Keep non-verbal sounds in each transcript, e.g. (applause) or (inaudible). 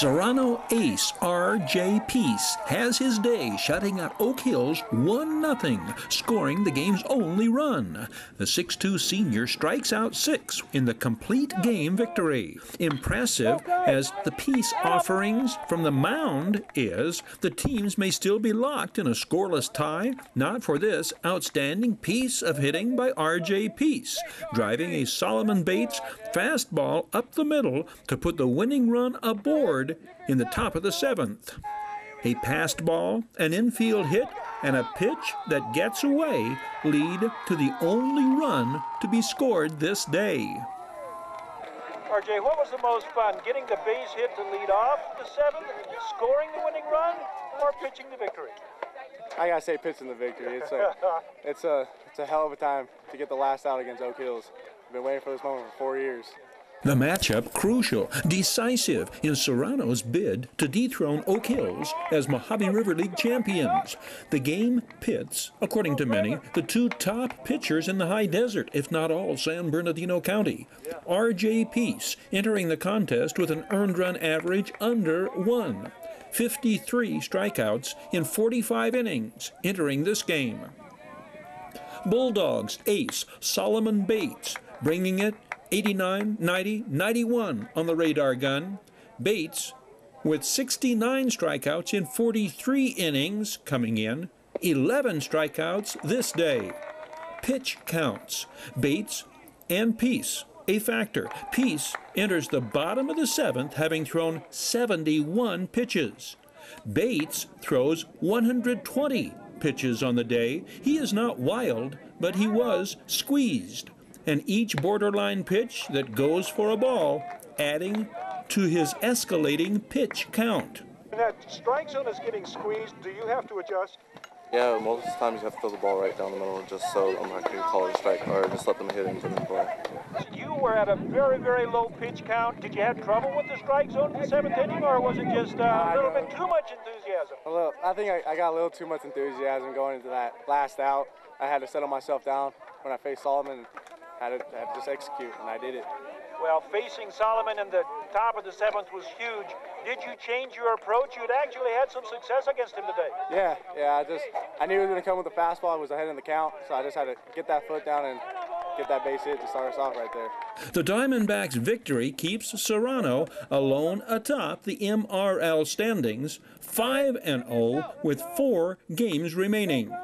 Serrano ace R.J. Peace has his day shutting out Oak Hills 1 0, scoring the game's only run. The 6 2 senior strikes out six in the complete game victory. Impressive as the Peace offerings from the mound is, the teams may still be locked in a scoreless tie, not for this outstanding piece of hitting by R.J. Peace, driving a Solomon Bates fastball up the middle to put the winning run aboard in the top of the seventh. A passed ball, an infield hit, and a pitch that gets away lead to the only run to be scored this day. RJ, what was the most fun? Getting the base hit to lead off the seventh, scoring the winning run, or pitching the victory? I gotta say, pitching the victory. It's a, (laughs) it's a, it's a hell of a time to get the last out against Oak Hills. I've been waiting for this moment for four years. The matchup crucial, decisive in Serrano's bid to dethrone Oak Hills as Mojave River League champions. The game pits, according to many, the two top pitchers in the high desert, if not all San Bernardino County. R.J. Peace entering the contest with an earned run average under one. 53 strikeouts in 45 innings entering this game. Bulldogs ace Solomon Bates bringing it 89, 90, 91 on the radar gun. Bates, with 69 strikeouts in 43 innings coming in, 11 strikeouts this day. Pitch counts. Bates and Peace, a factor. Peace enters the bottom of the seventh, having thrown 71 pitches. Bates throws 120 pitches on the day. He is not wild, but he was squeezed and each borderline pitch that goes for a ball, adding to his escalating pitch count. that strike zone is getting squeezed. Do you have to adjust? Yeah, most of the times you have to throw the ball right down the middle just so I'm not going to call it a strike or just let them hit into the play. You were at a very, very low pitch count. Did you have trouble with the strike zone in the seventh inning, or was it just uh, a little bit too much enthusiasm? A little, I think I, I got a little too much enthusiasm going into that last out. I had to settle myself down when I faced Solomon had to, had to just execute, and I did it. Well, facing Solomon in the top of the seventh was huge. Did you change your approach? You'd actually had some success against him today. Yeah, yeah. I just I knew he was going to come with a fastball. I was ahead in the count, so I just had to get that foot down and get that base hit to start us off right there. The Diamondbacks' victory keeps Serrano alone atop the MRL standings, 5 and 0 with 4 games remaining.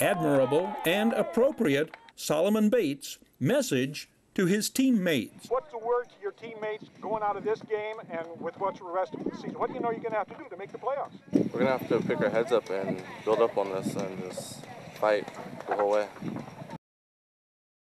Admirable and appropriate Solomon Bates' message to his teammates. What's the word to your teammates going out of this game and with what's the rest of the season? What do you know you're going to have to do to make the playoffs? We're going to have to pick our heads up and build up on this and just fight the whole way.